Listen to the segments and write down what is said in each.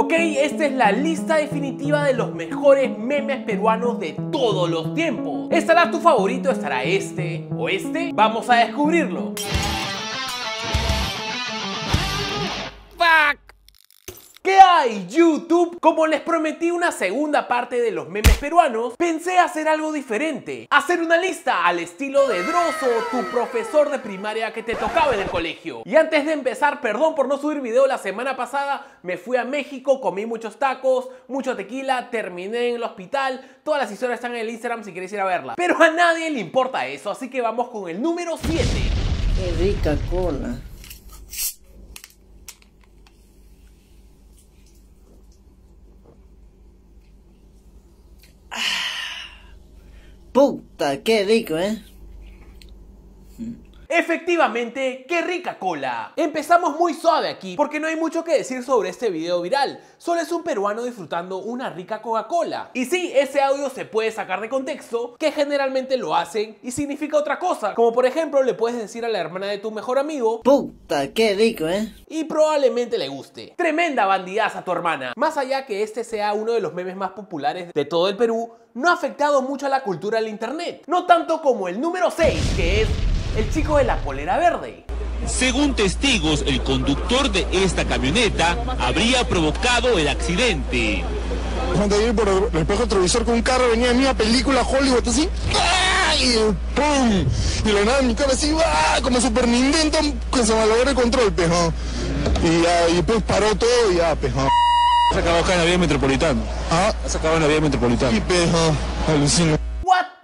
Ok, esta es la lista definitiva de los mejores memes peruanos de todos los tiempos. ¿Estará tu favorito? ¿Estará este o este? Vamos a descubrirlo. ¿Qué hay YouTube? Como les prometí una segunda parte de los memes peruanos, pensé hacer algo diferente. Hacer una lista al estilo de Droso, tu profesor de primaria que te tocaba en el colegio. Y antes de empezar, perdón por no subir video la semana pasada, me fui a México, comí muchos tacos, mucho tequila, terminé en el hospital. Todas las historias están en el Instagram si quieres ir a verla. Pero a nadie le importa eso, así que vamos con el número 7. Qué rica cola. Puta, qué rico, ¿eh? Efectivamente, qué rica cola. Empezamos muy suave aquí porque no hay mucho que decir sobre este video viral. Solo es un peruano disfrutando una rica Coca-Cola. Y sí, ese audio se puede sacar de contexto, que generalmente lo hacen y significa otra cosa. Como por ejemplo, le puedes decir a la hermana de tu mejor amigo, Puta, qué rico, ¿eh? y probablemente le guste. Tremenda bandidaza tu hermana. Más allá que este sea uno de los memes más populares de todo el Perú, no ha afectado mucho a la cultura del internet. No tanto como el número 6, que es el chico de la polera verde. Según testigos, el conductor de esta camioneta habría provocado el accidente. Cuando iba por el espejo retrovisor con un carro, venía en una película Hollywood así, y ¡pum! Y la nada mi cara así, ¡ah! como Super Nintendo que se malogró el control, pejo. Y ya, y pues paró todo y ya, pejo. Se acabó acá en la vía metropolitana. Ah, Se acabó en la vía y metropolitana. pejo, alucina.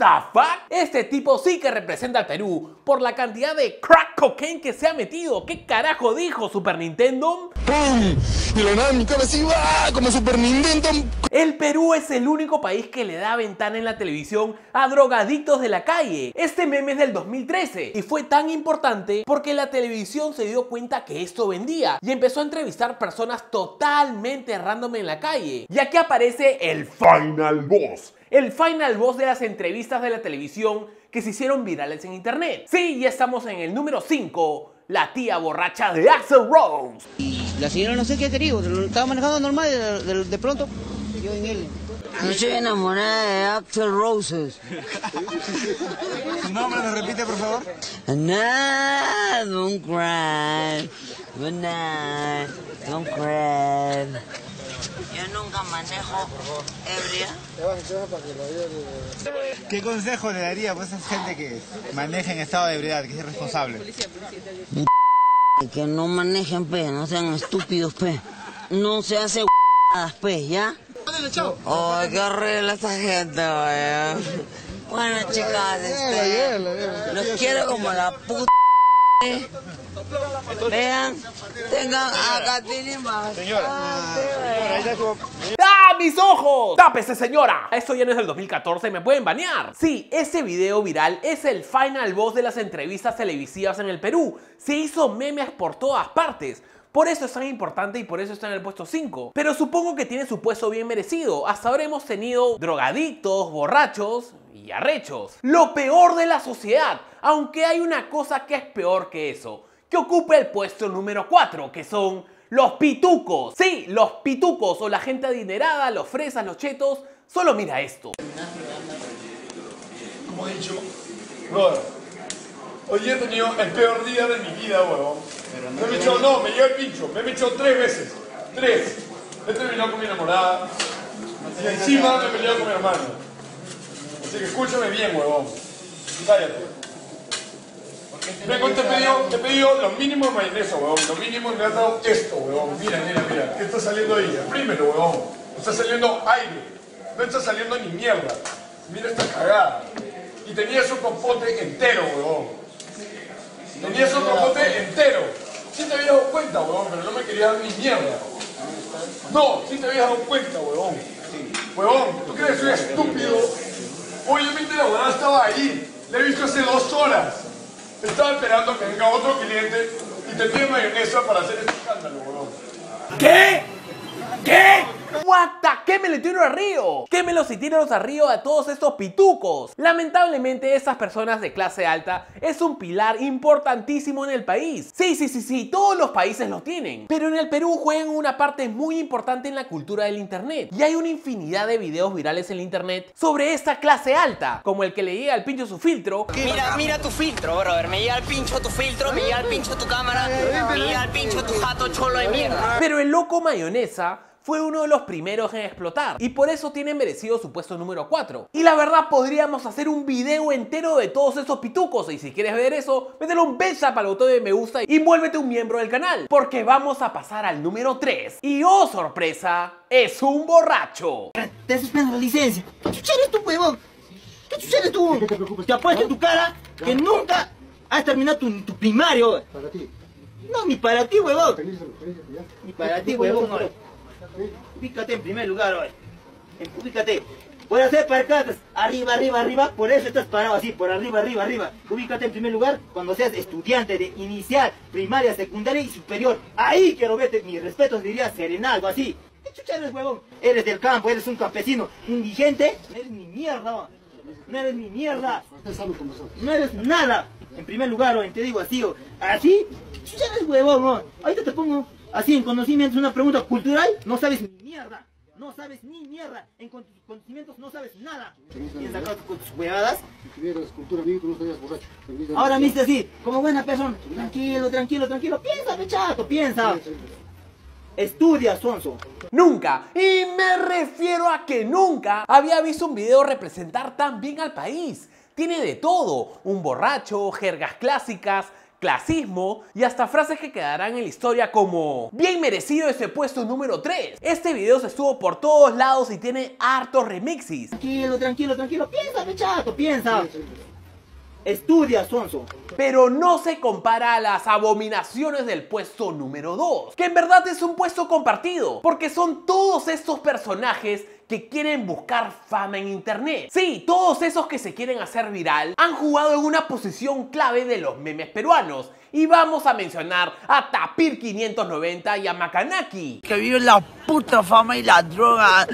The fuck? Este tipo sí que representa al Perú por la cantidad de crack cocaine que se ha metido. ¿Qué carajo dijo Super Nintendo? ¡Pum! Y la nada mi cara así, ¡ah! como Super Nintendo El Perú es el único país que le da ventana en la televisión a drogadictos de la calle. Este meme es del 2013 y fue tan importante porque la televisión se dio cuenta que esto vendía y empezó a entrevistar personas totalmente random en la calle. Y aquí aparece el Final Boss. El Final Boss de las entrevistas de la televisión que se hicieron virales en internet. Sí, ya estamos en el número 5, la tía borracha de Axel Rose. La señora no sé qué quería, lo estaba manejando normal de, de- de pronto. Yo en él. Yo estoy enamorada de Axel Roses. ¿Su nombre me repite, por favor? Nah, don't cry. Good night. Don't cry. Yo nunca manejo ebria. ¿Qué consejo le daría pues, a esa gente que maneja en estado de ebriedad, que es irresponsable? Que no manejen, pe, no sean estúpidos, pe. No se hace pe, ¿ya? Ay, qué horrible esa gente, vaya. Bueno, chicas, este, los quiero como la puta. Vean, tengan a más. ¡Ah, mis ojos! ¡Tápese, señora! Esto ya no es del 2014, me pueden banear. Sí, ese video viral es el final boss de las entrevistas televisivas en el Perú. Se hizo memes por todas partes. Por eso es tan importante y por eso está en el puesto 5. Pero supongo que tiene su puesto bien merecido. Hasta ahora hemos tenido drogadictos, borrachos y arrechos. Lo peor de la sociedad. Aunque hay una cosa que es peor que eso. Que ocupa el puesto número 4, que son los pitucos. Sí, los pitucos o la gente adinerada, los fresas, los chetos. Solo mira esto. como he dicho, brother, hoy he tenido el peor día de mi vida, huevón. Me he echado, no, me llegó el pincho, me he echado tres veces, tres. He terminado con mi enamorada y encima me he peleado con mi hermano. Así que escúchame bien, huevón. Cállate. Vengo, te he pedido, te he pedido lo mínimo de mayonesa, huevón. Lo mínimo me has dado esto, huevón. Mira, mira, mira. ¿Qué está saliendo ahí? Exprímelo, huevón. Está saliendo aire. No está saliendo ni mierda. Mira esta cagada. Y tenías un compote entero, huevón. Tenías un compote entero. Sí te habías dado cuenta, huevón, pero no me querías dar ni mierda. No, sí te habías dado cuenta, huevón. Huevón, ¿tú crees que soy estúpido? Obviamente la huevada estaba ahí. La he visto hace dos horas. Estaba esperando que venga otro cliente y te pide mayonesa para hacer este escándalo, quémelo y tírenlos al río. Quémelos y tírenlos al río a todos estos pitucos. Lamentablemente, estas personas de clase alta es un pilar importantísimo en el país. Sí, sí, sí, sí, todos los países lo tienen. Pero en el Perú juegan una parte muy importante en la cultura del internet. Y hay una infinidad de videos virales en el internet sobre esta clase alta, como el que le llega al pincho su filtro. Mira, mira tu filtro, brother. Me llega al pincho tu filtro, me llega al pincho tu cámara, me llega al pincho tu jato cholo de mierda. Pero el loco mayonesa fue uno de los primeros en explotar y por eso tiene merecido su puesto número 4. Y la verdad podríamos hacer un video entero de todos esos pitucos y si quieres ver eso, métele un beso para el botón de me gusta y vuélvete un miembro del canal porque vamos a pasar al número 3 y oh sorpresa, es un borracho. Te suspendo la licencia. ¿Qué eres tú, huevón? ¿Qué eres tú? te preocupes. Te apuesto en tu cara que nunca has terminado tu, tu primario. Para ti. No, ni para ti, huevón. Ni para ti, huevón. Ubícate en primer lugar, hoy. Ubícate. Voy a hacer parcatas. Arriba, arriba, arriba. Por eso estás parado así. Por arriba, arriba, arriba. Ubícate en primer lugar cuando seas estudiante de inicial, primaria, secundaria y superior. Ahí quiero verte. Mi respeto diría serenalgo así. ¿Qué chucha eres, huevón? Eres del campo, eres un campesino. Indigente. No eres ni mierda. No eres ni mierda. No eres nada. En primer lugar, hoy te digo así. Así. ¿Qué chucha eres, huevón? Ahorita te pongo Así, en conocimientos, una pregunta cultural, no sabes ni mierda. No sabes ni mierda. En conocimientos no sabes nada. ¿Tienes acá con tus huevadas? Ahora me dice así, como buena persona, tranquilo, tranquilo, tranquilo. Piensa, pechato, piensa. Estudia, Sonso. Nunca, y me refiero a que nunca había visto un video representar tan bien al país. Tiene de todo, un borracho, jergas clásicas, clasismo y hasta frases que quedarán en la historia como bien merecido ese puesto número 3. Este video se estuvo por todos lados y tiene hartos remixes. Tranquilo, tranquilo, tranquilo, piensa, pechato, piensa. Estudia, Sonso. Pero no se compara a las abominaciones del puesto número 2, que en verdad es un puesto compartido, porque son todos estos personajes que quieren buscar fama en internet. Sí, todos esos que se quieren hacer viral han jugado en una posición clave de los memes peruanos. Y vamos a mencionar a Tapir 590 y a Makanaki. Que vive la puta fama y la droga.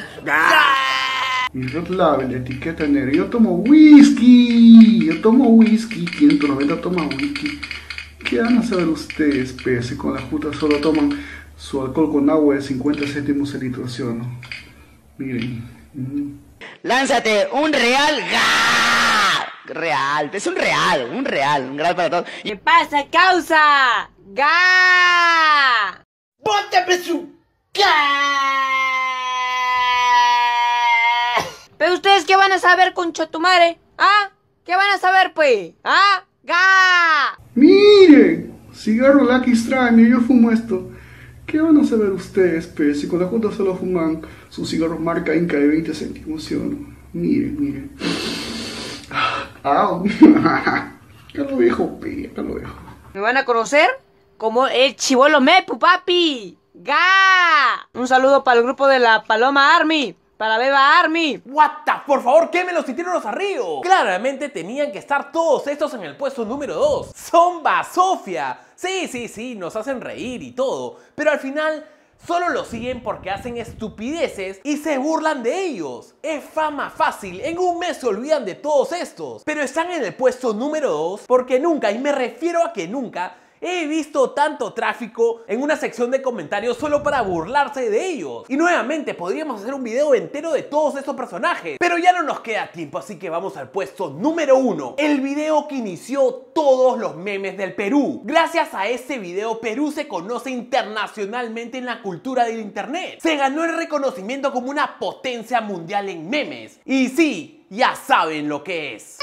Mi Red Label, etiqueta negra. Yo tomo whisky. Yo tomo whisky. 590 toma whisky. ¿Qué van a saber ustedes, pese? Con la juta solo toman su alcohol con agua de 50 céntimos el litro, ¿sí o no? Miren. Lánzate un real. ¡Ga! Real. Es un real. Un real. Un real para todos. ¿Qué pasa, causa? ¡Ga! ¡Ponte presu! ¿Pero ustedes qué van a saber con Chotumare? ¿Ah? ¿Qué van a saber, pues? ¿Ah? ¡Ga! Miren. Cigarro Lucky Strike. Yo fumo esto. ¿Qué van a saber ustedes, pues, si con la junta solo fuman su cigarro marca Inca de 20 céntimos, ¿sí o no? Miren, miren. ¡Ah! ya lo dejo, pe, ya lo dejo. ¿Me van a conocer? Como el chivolo Mepu, papi. ¡Ga! Un saludo para el grupo de la Paloma Army. Para Beba Army. What the, por favor, quémelos y tírenlos a Río. Claramente tenían que estar todos estos en el puesto número 2. Son Sofia. Sí, sí, sí, nos hacen reír y todo. Pero al final solo lo siguen porque hacen estupideces y se burlan de ellos. Es fama fácil, en un mes se olvidan de todos estos. Pero están en el puesto número 2 porque nunca, y me refiero a que nunca, He visto tanto tráfico en una sección de comentarios solo para burlarse de ellos. Y nuevamente podríamos hacer un video entero de todos estos personajes. Pero ya no nos queda tiempo, así que vamos al puesto número uno. El video que inició todos los memes del Perú. Gracias a este video, Perú se conoce internacionalmente en la cultura del internet. Se ganó el reconocimiento como una potencia mundial en memes. Y sí, ya saben lo que es.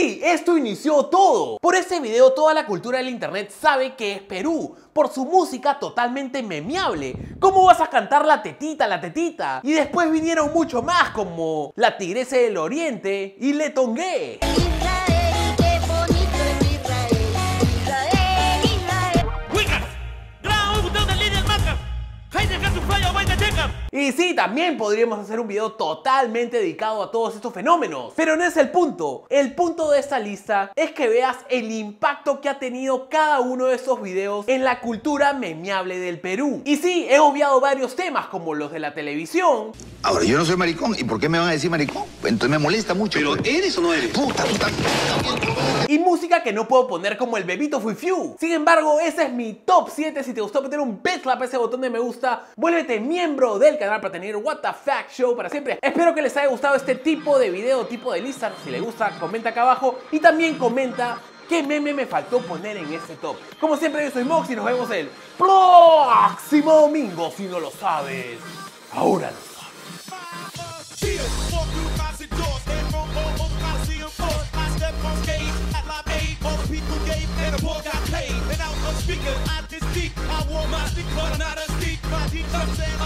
Sí, esto inició todo. Por ese video toda la cultura del internet sabe que es Perú, por su música totalmente memeable. ¿Cómo vas a cantar la tetita, la tetita? Y después vinieron mucho más como La Tigresa del Oriente y Le Tongué. Y sí, también podríamos hacer un video totalmente dedicado a todos estos fenómenos. Pero no es el punto. El punto de esta lista es que veas el impacto que ha tenido cada uno de estos videos en la cultura memeable del Perú. Y sí, he obviado varios temas como los de la televisión. Ahora, yo no soy maricón. ¿Y por qué me van a decir maricón? Entonces me molesta mucho. Pero pues. ¿eres o no eres? Puta, puta. Y música que no puedo poner como el bebito Fui Fiu. Sin embargo, ese es mi top 7. Si te gustó, poner un big clap a ese botón de me gusta. Vuélvete miembro del canal para tener What the Fact Show para siempre. Espero que les haya gustado este tipo de video, tipo de lista. Si les gusta, comenta acá abajo. Y también comenta qué meme me faltó poner en este top. Como siempre, yo soy Mox y nos vemos el próximo domingo. Si no lo sabes, ahora lo sabes. I